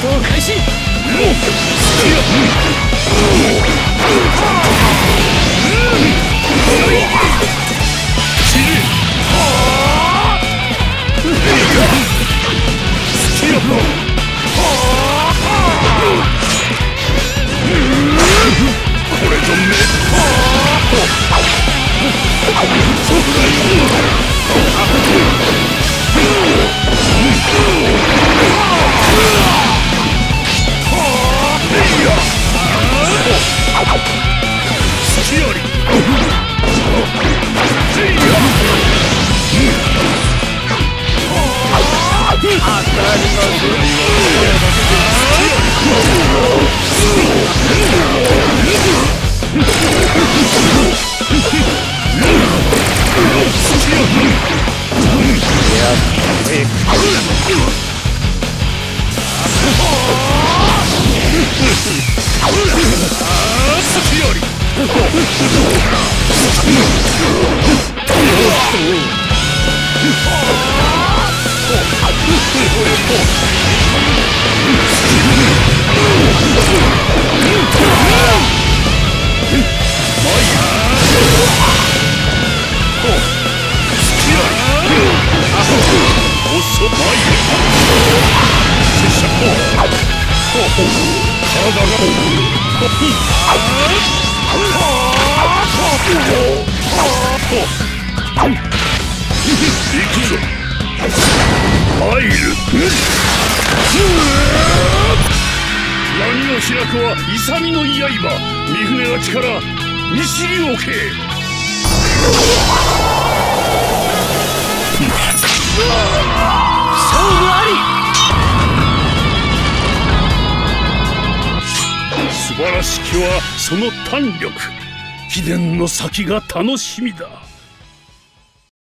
闘開始、うん Big. 行くぞ入る闇の主役は勇の刃三船が力見知りおけ勝負あり素晴らしきはその胆力秘伝の先が楽しみだ